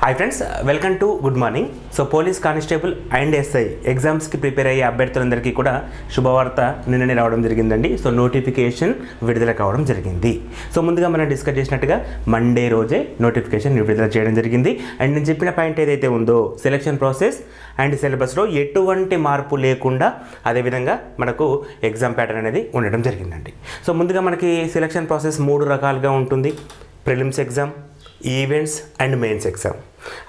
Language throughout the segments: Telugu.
Hi friends welcome to good morning so police constable and SI ఎగ్జామ్స్కి ప్రిపేర్ అయ్యే అభ్యర్థులందరికీ కూడా శుభవార్త నిన్ననే రావడం జరిగిందండి. సో నోటిఫికేషన్ విడుదల కావడం జరిగింది. సో ముందుగా మనం డిస్కస్ చేసినట్టుగా మండే రోజే నోటిఫికేషన్ విడుదల చేయడం జరిగింది. అండ్ నేను చెప్పిన పాయింట్ ఏదైతే ఉందో సెలక్షన్ ప్రాసెస్ అండ్ సిలబస్లో ఎటువంటి మార్పు లేకుండా అదేవిధంగా మనకు ఎగ్జామ్ ప్యాటర్న్ అనేది ఉండడం జరిగిందండి. సో ముందుగా మనకి సెలక్షన్ ప్రాసెస్ మూడు రకాలుగా ఉంటుంది. Prelims exam events and mains exam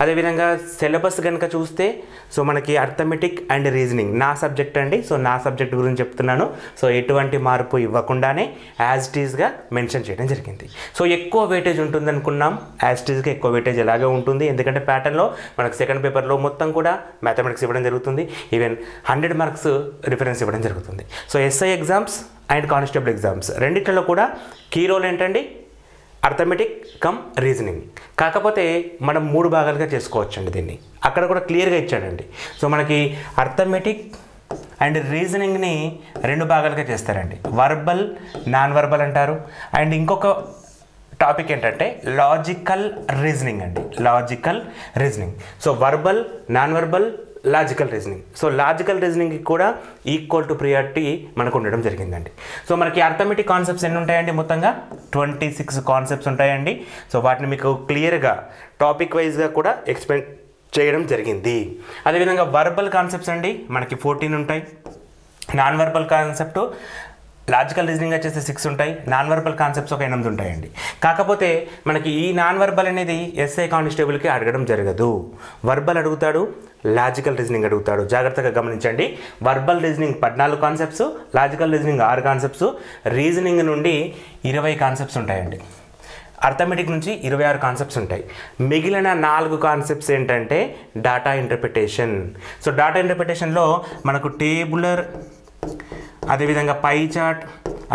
అదేవిధంగా సిలబస్ కనుక చూస్తే సో మనకి అర్థమెటిక్ అండ్ రీజనింగ్ నా సబ్జెక్ట్ అండి సో నా సబ్జెక్ట్ గురించి చెప్తున్నాను. సో ఎటువంటి మార్పు ఇవ్వకుండానే యాజ్ ఇట్ మెన్షన్ చేయడం జరిగింది. సో ఎక్కువ వెయిటేజ్ ఉంటుంది అనుకున్నాం యాజ్ ఇట్ ఎక్కువ వెయిటేజ్ ఎలాగే ఉంటుంది. ఎందుకంటే ప్యాటర్న్లో మనకు సెకండ్ పేపర్లో మొత్తం కూడా మ్యాథమెటిక్స్ ఇవ్వడం జరుగుతుంది. ఈవెన్ హండ్రెడ్ మార్క్స్ రిఫరెన్స్ ఇవ్వడం జరుగుతుంది. So SI exams and constable exams రెండిట్లలో కూడా కీ రోల్ ఏంటండి? Arithmetic cum reasoning. కాకపోతే మనం మూడు భాగాలుగా చేసుకోవచ్చండి దీన్ని. అక్కడ కూడా క్లియర్గా ఇచ్చాడండి. సో మనకి అర్థమెటిక్ అండ్ రీజనింగ్ని రెండు భాగాలుగా చేస్తారండి. వర్బల్ నాన్ వర్బల్ అంటారు. అండ్ ఇంకొక టాపిక్ ఏంటంటే లాజికల్ రీజనింగ్ అండి. Logical reasoning. So verbal non verbal logical reasoning. So logical రీజనింగ్కి కూడా ఈక్వల్ టు ప్రియారిటీ మనకు ఉండడం జరిగిందండి. సో మనకి అర్థమెటిక్ కాన్సెప్ట్స్ ఎన్ని ఉంటాయండి మొత్తంగా? ట్వంటీ సిక్స్ కాన్సెప్ట్స్ ఉంటాయండి. సో వాటిని మీకు క్లియర్గా టాపిక్ వైజ్గా కూడా ఎక్స్ప్లెయిన్ చేయడం జరిగింది. అదేవిధంగా వర్బల్ కాన్సెప్ట్స్ అండి మనకి ఫోర్టీన్ ఉంటాయి. Non verbal concept logical reasoning వచ్చేసి సిక్స్ ఉంటాయి నాన్ వర్బల్ కాన్సెప్ట్స్ ఒక ఎనిమిది ఉంటాయండి. కాకపోతే మనకి ఈ నాన్ వర్బల్ అనేది ఎస్ఐ కానిస్టేబుల్కి అడగడం జరగదు. వర్బల్ అడుగుతాడు లాజికల్ రీజనింగ్ అడుగుతాడు. జాగ్రత్తగా గమనించండి. వర్బల్ రీజనింగ్ పద్నాలుగు కాన్సెప్ట్స్ లాజికల్ రీజనింగ్ ఆరు కాన్సెప్ట్స్ రీజనింగ్ నుండి ఇరవై కాన్సెప్ట్స్ ఉంటాయండి. అర్థమెటిక్ నుంచి ఇరవై ఆరు కాన్సెప్ట్స్ ఉంటాయి. మిగిలిన నాలుగు కాన్సెప్ట్స్ ఏంటంటే డాటా ఇంటర్ప్రిటేషన్ సో డాటా ఇంటర్ప్రిటేషన్లో మనకు టేబులర్ అదేవిధంగా పై చార్ట్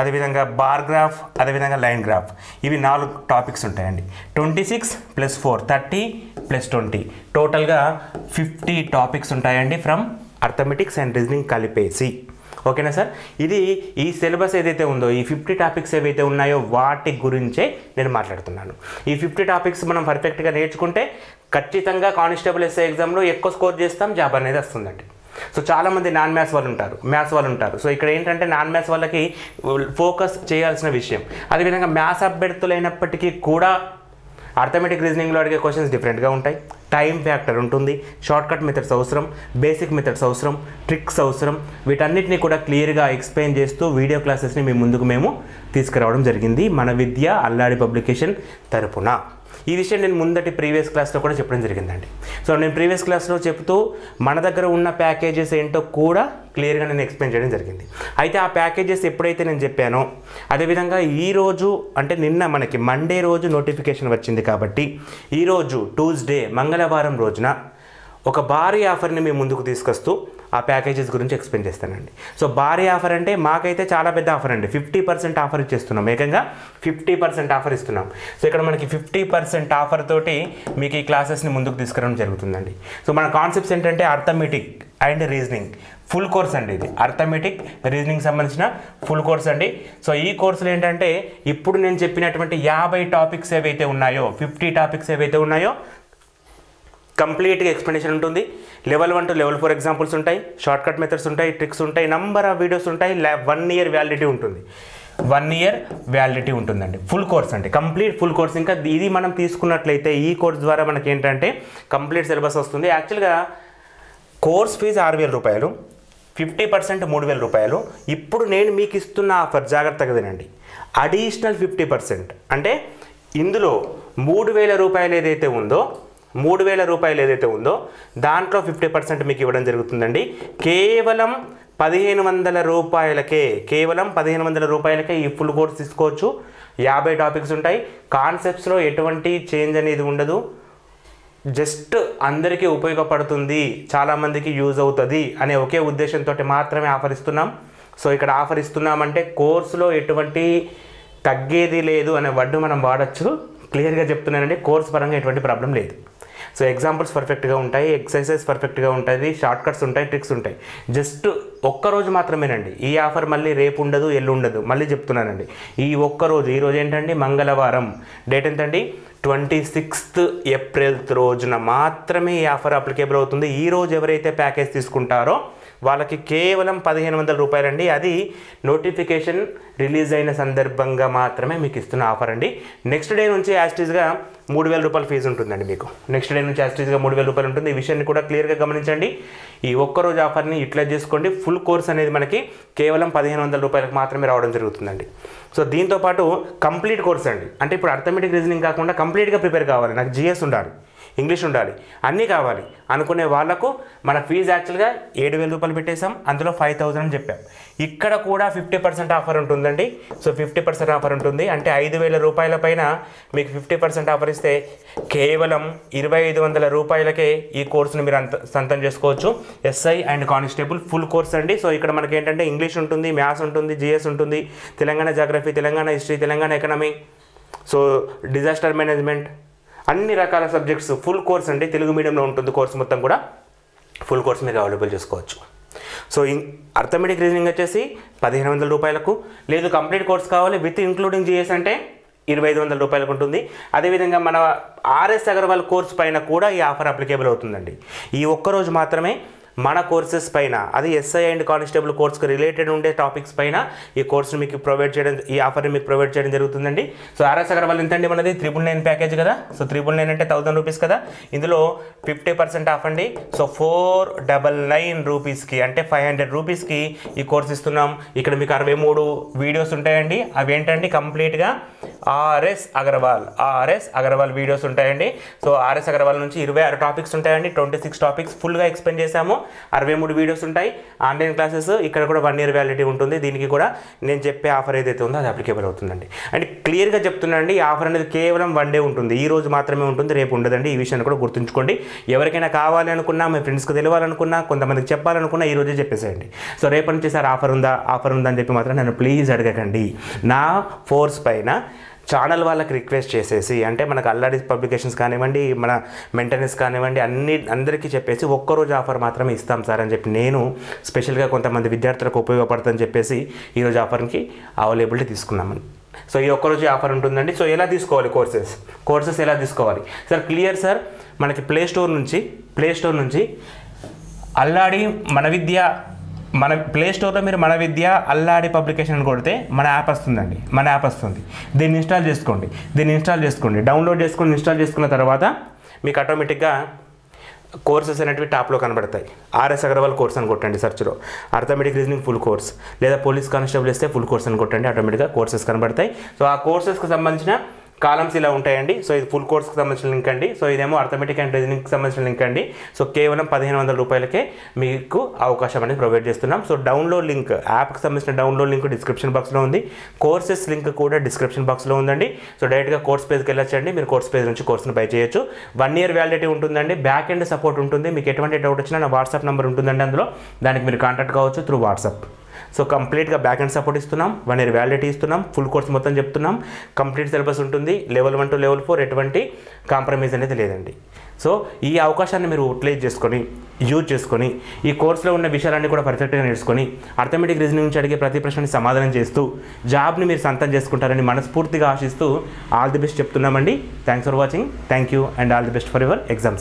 అదేవిధంగా బార్ గ్రాఫ్ అదేవిధంగా లైన్ గ్రాఫ్ ఇవి నాలుగు టాపిక్స్ ఉంటాయండి. Twenty six plus four thirty plus twenty టోటల్గా ఫిఫ్టీ టాపిక్స్ ఉంటాయండి ఫ్రమ్ అర్థమెటిక్స్ అండ్ రీజనింగ్ కలిపేసి. ఓకేనా సార్? ఇది ఈ సిలబస్ ఏదైతే ఉందో ఈ ఫిఫ్టీ టాపిక్స్ ఏవైతే ఉన్నాయో వాటి గురించే నేను మాట్లాడుతున్నాను. ఈ ఫిఫ్టీ టాపిక్స్ మనం పర్ఫెక్ట్గా నేర్చుకుంటే ఖచ్చితంగా కానిస్టేబుల్ ఎస్ఏ ఎగ్జామ్లో ఎక్కువ స్కోర్ చేస్తాం జాబ్ అనేది వస్తుందండి. సో చాలామంది నాన్ మ్యాథ్స్ వాళ్ళు ఉంటారు మ్యాథ్స్ వాళ్ళు ఉంటారు. సో ఇక్కడ ఏంటంటే నాన్ మ్యాథ్స్ వాళ్ళకి ఫోకస్ చేయాల్సిన విషయం. అదేవిధంగా మ్యాథ్స్ అభ్యర్థులైనప్పటికీ కూడా అర్థమెటిక్ రీజనింగ్లో అడిగే క్వశ్చన్స్ డిఫరెంట్గా ఉంటాయి. టైం ఫ్యాక్టర్ ఉంటుంది షార్ట్కట్ మెథడ్స్ అవసరం బేసిక్ మెథడ్స్ అవసరం ట్రిక్స్ అవసరం. వీటన్నిటిని కూడా క్లియర్గా ఎక్స్ప్లెయిన్ చేస్తూ వీడియో క్లాసెస్ని మీ ముందుకు మేము తీసుకురావడం జరిగింది. మన విద్య అల్లాడి పబ్లికేషన్ తరపున. ఈ విషయం నేను ముందటి ప్రీవియస్ క్లాస్లో కూడా చెప్పడం జరిగిందండి. సో నేను ప్రీవియస్ క్లాస్లో చెప్తూ మన దగ్గర ఉన్న ప్యాకేజెస్ ఏంటో కూడా క్లియర్గా నేను ఎక్స్ప్లెయిన్ చేయడం జరిగింది. అయితే ఆ ప్యాకేజెస్ ఎప్పుడైతే నేను చెప్పానో అదేవిధంగా ఈరోజు అంటే నిన్న మనకి మండే రోజు నోటిఫికేషన్ వచ్చింది కాబట్టి ఈరోజు ట్యూస్డే మంగళవారం రోజున ఒక భారీ ఆఫర్ని మేము ముందుకు తీసుకొస్తూ ఆ ప్యాకేజెస్ గురించి ఎక్స్ప్లెయిన్ చేస్తానండి. సో భారీ ఆఫర్ అంటే మాకైతే చాలా పెద్ద ఆఫర్ అండి. ఫిఫ్టీ పర్సెంట్ ఆఫర్ ఇచ్చేస్తున్నాం. ఏకంగా ఫిఫ్టీ పర్సెంట్ ఆఫర్ ఇస్తున్నాం. సో ఇక్కడ మనకి ఫిఫ్టీ పర్సెంట్ ఆఫర్ తోటి మీకు ఈ క్లాసెస్ని ముందుకు తీసుకురావడం జరుగుతుందండి. సో మన కాన్సెప్ట్స్ ఏంటంటే arithmetic and reasoning. Full course అండి ఇది. అర్థమెటిక్ రీజనింగ్ సంబంధించిన ఫుల్ కోర్స్ అండి. సో ఈ కోర్సులు ఏంటంటే ఇప్పుడు నేను చెప్పినటువంటి యాభై టాపిక్స్ ఏవైతే ఉన్నాయో ఫిఫ్టీ టాపిక్స్ ఏవైతే ఉన్నాయో కంప్లీట్గా ఎక్స్ప్లెనేషన్ ఉంటుంది. Level one to level four examples ఉంటాయి. షార్ట్ కట్ మెథడ్స్ ఉంటాయి ట్రిక్స్ ఉంటాయి నంబర్ ఆఫ్ వీడియోస్ ఉంటాయి. వన్ ఇయర్ వ్యాలిడిటీ ఉంటుంది. వన్ ఇయర్ వ్యాలిడిటీ ఉంటుందండి. ఫుల్ కోర్స్ అంటే కంప్లీట్ ఫుల్ కోర్స్. ఇంకా ఇది మనం తీసుకున్నట్లయితే ఈ కోర్స్ ద్వారా మనకి ఏంటంటే కంప్లీట్ సిలబస్ వస్తుంది. యాక్చువల్గా కోర్స్ ఫీజు ఆరు వేల రూపాయలు ఫిఫ్టీ పర్సెంట్ మూడు వేల రూపాయలు. ఇప్పుడు నేను మీకు ఇస్తున్న ఆఫర్ జాగ్రత్తగా తినండి అడిషనల్ ఫిఫ్టీ పర్సెంట్. అంటే ఇందులో మూడు వేల రూపాయలు ఏదైతే ఉందో మూడు వేల రూపాయలు ఏదైతే ఉందో దాంట్లో ఫిఫ్టీ పర్సెంట్ మీకు ఇవ్వడం జరుగుతుందండి. కేవలం పదిహేను వందల రూపాయలకే కేవలం పదిహేను వందల రూపాయలకే ఈ ఫుల్ కోర్స్ తీసుకోవచ్చు. యాభై టాపిక్స్ ఉంటాయి. కాన్సెప్ట్స్లో ఎటువంటి చేంజ్ అనేది ఉండదు. జస్ట్ అందరికీ ఉపయోగపడుతుంది. చాలామందికి యూజ్ అవుతుంది అనే ఒకే ఉద్దేశంతో మాత్రమే ఆఫర్ ఇస్తున్నాం. సో ఇక్కడ ఆఫర్ ఇస్తున్నామంటే కోర్సులో ఎటువంటి తగ్గేది లేదు అనే వర్డ్ మనం వాడచ్చు. క్లియర్గా చెప్తున్నానండి. కోర్స్ పరంగా ఎటువంటి ప్రాబ్లం లేదు. సో ఎగ్జాంపుల్స్ పర్ఫెక్ట్గా ఉంటాయి ఎక్సర్సైజ్ పర్ఫెక్ట్గా ఉంటుంది షార్ట్ కట్స్ ఉంటాయి ట్రిక్స్ ఉంటాయి జస్ట్ ఒక్కరోజు మాత్రమేనండి ఈ ఆఫర్ మళ్ళీ రేపు ఉండదు ఎల్లు ఉండదు. మళ్ళీ చెప్తున్నానండి. ఈ ఒక్కరోజు ఈరోజు ఏంటండి? మంగళవారం. డేట్ ఎంతండి? ట్వంటీ సిక్స్త్ ఏప్రిల్ రోజున మాత్రమే ఈ ఆఫర్ అప్లికేబుల్ అవుతుంది. ఈ రోజు ఎవరైతే ప్యాకేజ్ తీసుకుంటారో వాళ్ళకి కేవలం పదిహేను వందల రూపాయలండి. అది నోటిఫికేషన్ రిలీజ్ అయిన సందర్భంగా మాత్రమే మీకు ఇస్తున్న ఆఫర్ అండి. నెక్స్ట్ డే నుంచి యాస్టీజ్గా మూడు వేల రూపాయల ఫీజు ఉంటుందండి మీకు. నెక్స్ట్ డే నుంచి యాస్టీస్గా మూడు వేల రూపాయలు ఉంటుంది. ఈ విషయాన్ని కూడా క్లియర్గా గమనించండి. ఈ ఒక్కరోజు ఆఫర్ని యూటిలైజ్ చేసుకోండి. ఫుల్ కోర్స్ అనేది మనకి కేవలం పదిహేను వందల రూపాయలకు మాత్రమే రావడం జరుగుతుందండి. సో దీంతో పాటు కంప్లీట్ కోర్స్ అండి. అంటే ఇప్పుడు అర్థమెటిక్ రీజనింగ్ కాకుండా కంప్లీట్గా ప్రిపేర్ కావాలి. నాకు జిఎస్ ఉండాలి ఇంగ్లీష్ ఉండాలి అన్నీ కావాలి. అనుకునే వాళ్ళకు మన ఫీజు యాక్చువల్గా ఏడు వేల రూపాయలు పెట్టేసాం అందులో ఫైవ్ థౌసండ్ అని చెప్పాం. ఇక్కడ కూడా ఫిఫ్టీ పర్సెంట్ ఆఫర్ ఉంటుందండి. సో ఫిఫ్టీ పర్సెంట్ ఆఫర్ ఉంటుంది. అంటే ఐదు వేల రూపాయల పైన మీకు ఫిఫ్టీ పర్సెంట్ ఆఫర్ ఇస్తే కేవలం ఇరవై ఐదు వందల రూపాయలకే ఈ కోర్సును మీరు అంత సొంతం చేసుకోవచ్చు. SI and constable full course అండి. సో ఇక్కడ మనకి ఏంటంటే ఇంగ్లీష్ ఉంటుంది మ్యాథ్స్ ఉంటుంది జిఎస్ ఉంటుంది Telangana geography Telangana history Telangana economy so disaster management అన్ని రకాల సబ్జెక్ట్స్ ఫుల్ కోర్స్ అండి. తెలుగు మీడియంలో ఉంటుంది కోర్స్ మొత్తం కూడా. ఫుల్ కోర్స్ మీరు అవైలబుల్ చేసుకోవచ్చు. సో అర్థమెటిక్ రీజనింగ్ వచ్చేసి పదిహేను వందల రూపాయలకు. లేదు కంప్లీట్ కోర్స్ కావాలి విత్ ఇంక్లూడింగ్ జిఎస్ అంటే ఇరవై ఐదు వందల రూపాయలకు ఉంటుంది. అదేవిధంగా మన ఆర్ఎస్ అగర్వాల్ కోర్స్ పైన కూడా ఈ ఆఫర్ అప్లికేబుల్ అవుతుందండి. ఈ ఒక్కరోజు మాత్రమే మన కోర్సెస్ పైన అది ఎస్ఐ అండ్ కానిస్టేబుల్ కోర్స్కి రిలేటెడ్ ఉండే టాపిక్స్ పైన ఈ కోర్సును మీకు ప్రొవైడ్ చేయడం ఈ ఆఫర్ని మీకు ప్రొవైడ్ చేయడం జరుగుతుందండి. సో ఆర్ఎస్ అగర్వాల్ ఎంత అండి మనది? త్రిబుల్ నైన్ ప్యాకేజ్ కదా? సో త్రిబుల్ నైన్ అంటే థౌసండ్ రూపీస్ కదా? ఇందులో ఫిఫ్టీ పర్సెంట్ ఆఫ్ అండి. సో ఫోర్ డబల్ నైన్ రూపీస్కి అంటే ఫైవ్ హండ్రెడ్ రూపీస్కి ఈ కోర్స్ ఇస్తున్నాం. ఇక్కడ మీకు అరవై మూడు వీడియోస్ ఉంటాయండి. అవి ఏంటండి కంప్లీట్గా RS Agarwal RS Agarwal videos ఉంటాయండి. సో ఆర్ఎస్ అగర్వాల్ నుంచి ఇరవై ఆరు టాపిక్స్ ఉంటాయండి. ట్వంటీ సిక్స్ టాపిక్స్ ఫుల్గా ఎక్స్ప్లెయిన్ చేశాము. అరవై మూడు వీడియోస్ ఉంటాయి. ఆన్లైన్ క్లాసెస్ ఇక్కడ కూడా వన్ ఇయర్ వ్యాలిటీ ఉంటుంది. దీనికి కూడా నేను చెప్పే ఆఫర్ ఏదైతే ఉందో అది అప్లికేబుల్ అవుతుందండి. అండ్ క్లియర్గా చెప్తున్నానండి ఈ ఆఫర్ అనేది కేవలం వన్ డే ఉంటుంది. ఈ రోజు మాత్రమే ఉంటుంది రేపు ఉండదండి. ఈ విషయాన్ని కూడా గుర్తుంచుకోండి. ఎవరికైనా కావాలి అనుకున్నా మీ ఫ్రెండ్స్కి తెలియాలనుకున్నా కొంతమందికి చెప్పాలనుకున్నా ఈ రోజే చెప్పేసేయండి. సో రేపటి నుంచి సార్ ఆఫర్ ఉందా? ఆఫర్ ఉందా అని చెప్పి మాత్రం నన్ను ప్లీజ్ అడగకండి. నా ఫోర్స్ పైన ఛానల్ వాళ్ళకి రిక్వెస్ట్ చేసేసి అంటే మనకు అల్లాడి పబ్లికేషన్స్ కానివ్వండి మన మెయింటెనెన్స్ కానివ్వండి అన్ని అందరికీ చెప్పేసి ఒక్కరోజు ఆఫర్ మాత్రమే ఇస్తాం సార్ అని చెప్పి నేను స్పెషల్గా కొంతమంది విద్యార్థులకు ఉపయోగపడుతుందని చెప్పేసి ఈరోజు ఆఫర్కి అవైలబిలిటీ తీసుకున్నామని సో ఈ ఒక్కరోజు ఆఫర్ ఉంటుందండి. సో ఎలా తీసుకోవాలి కోర్సెస్? కోర్సెస్ ఎలా తీసుకోవాలి? సార్ క్లియర్ సార్ మనకి ప్లే స్టోర్ నుంచి ప్లే స్టోర్ నుంచి అల్లాడి మన విద్య మన ప్లే స్టోర్లో మీరు మన విద్య అల్లాడి పబ్లికేషన్ అని కొడితే మన యాప్ వస్తుందండి. మన యాప్ వస్తుంది. దీన్ని ఇన్స్టాల్ చేసుకోండి. దీన్ని ఇన్స్టాల్ చేసుకోండి. డౌన్లోడ్ చేసుకొని ఇన్స్టాల్ చేసుకున్న తర్వాత మీకు ఆటోమేటిక్గా కోర్సెస్ అనేటివి టాప్లో కనబడతాయి. ఆర్ఎస్ అగర్వాల్ కోర్స్ అని కొట్టండి సెర్చ్లో అర్థమెటిక్ రీజనింగ్ ఫుల్ కోర్స్ లేదా పోలీస్ కానిస్టేబుల్ ఇస్తే ఫుల్ కోర్స్ అని కొట్టండి. ఆటోమేటిక్గా కోర్సెస్ కనబడతాయి. సో ఆ కోర్సెస్కి సంబంధించిన కాలమ్స్ ఇలా ఉంటాయండి. సో ఇది ఫుల్ కోర్స్కి సంబంధించిన లింక్ అండి. సో ఇదేమో అర్థమెటిక్ అండ్ రీజనింగ్కి సంబంధించిన లింక్ అండి. సో కేవలం పదిహేను వందల రూపాయలకే మీకు అవకాశం అనేది ప్రొవైడ్ చేస్తున్నాం. సో డౌన్లోడ్ లింక్ యాప్కి సంబంధించిన డౌన్లోడ్ లింక్ డిస్క్రిప్షన్ బాక్స్లో ఉంది. కోర్సెస్ లింక్ కూడా డిస్క్రిప్షన్ బాక్స్లో ఉందండి. సో డైరెక్ట్గా కోర్స్ పేజ్కి వెళ్ళొచ్చండి. మీరు కోర్స్ పేజ్ నుంచి కోర్స్ని బై చేయొచ్చు. వన్ ఇయర్ వ్యాలిడిటీ ఉంటుందండి. బ్యాక్ ఎండ్ సపోర్ట్ ఉంటుంది. మీకు ఎటువంటి డౌట్ వచ్చినా నా వాట్సాప్ నెంబర్ ఉంటుందండి అందులో. దానికి మీరు కాంటాక్ట్ కావచ్చు త్రూ వాట్సాప్. సో కంప్లీట్గా బ్యాక్ అండ్ సపోర్ట్ ఇస్తున్నాం. వన్ ఇయర్ వ్యాలిడిటీ ఇస్తున్నాం. ఫుల్ కోర్స్ మొత్తం చెప్తున్నాం. కంప్లీట్ సిలబస్ ఉంటుంది. Level one to level four ఎటువంటి కాంప్రమైజ్ అనేది లేదండి. సో ఈ అవకాశాన్ని మీరు యూటిలైజ్ చేసుకొని యూజ్ చేసుకొని ఈ కోర్సులో ఉన్న విషయాలన్నీ కూడా పర్ఫెక్ట్గా నేర్చుకొని అర్థమెటిక్ రీజనింగ్ నుంచి అడిగే ప్రతి ప్రశ్నని సమాధానం చేస్తూ జాబ్ని మీరు సొంతం చేసుకుంటారని మనస్ఫూర్తిగా ఆశిస్తూ all the best చెప్తున్నామండి. Thanks for watching thank you and all the best for your exams